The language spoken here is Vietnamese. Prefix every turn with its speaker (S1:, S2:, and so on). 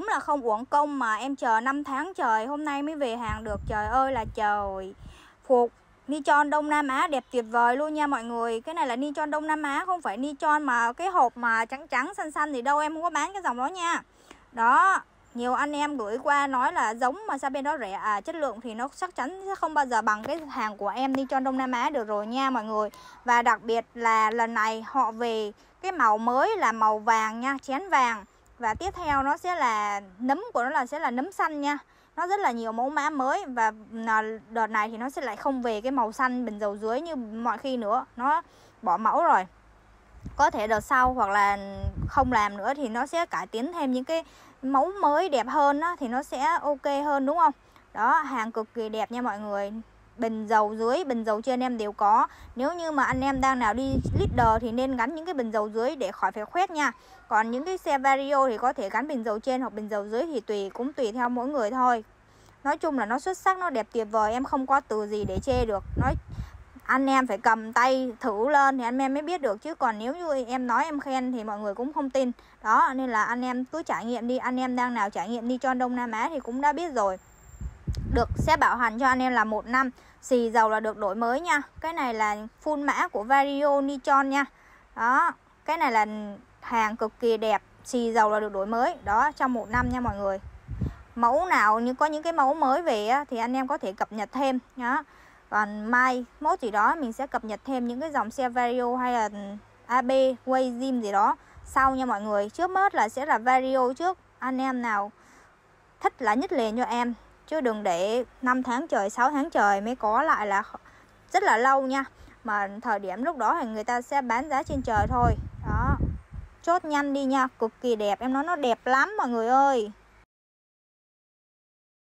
S1: đúng là không uổng công mà em chờ 5 tháng trời, hôm nay mới về hàng được. Trời ơi là trời. Phục, Nichon Đông Nam Á đẹp tuyệt vời luôn nha mọi người. Cái này là Nichon Đông Nam Á, Không phải Nichon mà cái hộp mà trắng trắng, xanh xanh thì đâu, Em không có bán cái dòng đó nha. Đó, nhiều anh em gửi qua nói là giống mà sao bên đó rẻ. À chất lượng thì nó chắc chắn sẽ không bao giờ bằng cái hàng của em đi cho Đông Nam Á được rồi nha mọi người. Và đặc biệt là lần này họ về, cái màu mới là màu vàng nha, chén vàng và tiếp theo nó sẽ là nấm của nó là sẽ là nấm xanh nha. Nó rất là nhiều mẫu mã mới và đợt này thì nó sẽ lại không về cái màu xanh bình dầu dưới như mọi khi nữa. Nó bỏ mẫu rồi. Có thể đợt sau hoặc là không làm nữa thì nó sẽ cải tiến thêm những cái mẫu mới đẹp hơn đó, thì nó sẽ ok hơn đúng không? Đó hàng cực kỳ đẹp nha mọi người bình dầu dưới, bình dầu trên em đều có. Nếu như mà anh em đang nào đi leader thì nên gắn những cái bình dầu dưới để khỏi phải khoét nha. Còn những cái xe vario thì có thể gắn bình dầu trên hoặc bình dầu dưới thì tùy, cũng tùy theo mỗi người thôi. Nói chung là nó xuất sắc, nó đẹp tuyệt vời, em không có từ gì để chê được. Nói, anh em phải cầm tay thử lên thì anh em mới biết được. Chứ còn nếu như em nói em khen thì mọi người cũng không tin. Đó, nên là anh em cứ trải nghiệm đi. Anh em đang nào trải nghiệm đi cho Đông Nam Á thì cũng đã biết rồi được sẽ bảo hành cho anh em là một năm. Xì dầu là được đổi mới nha. Cái này là full mã của Vario Nichon nha. Đó cái này là hàng cực kỳ đẹp. Xì dầu là được đổi mới. Đó trong một năm nha mọi người. Mẫu nào như có những cái mẫu mới về á, thì anh em có thể cập nhật thêm. Nhá còn mai mốt gì đó mình sẽ cập nhật thêm những cái dòng xe Vario hay là AB, Wayzim gì đó sau nha mọi người. Trước mốt là sẽ là Vario trước. Anh em nào thích là nhất liền cho em chứ đừng để 5 tháng trời 6 tháng trời mới có lại là rất là lâu nha. Mà thời điểm lúc đó thì người ta sẽ bán giá trên trời thôi. Đó. Chốt nhanh đi nha, cực kỳ đẹp. Em nói nó đẹp lắm mọi người ơi.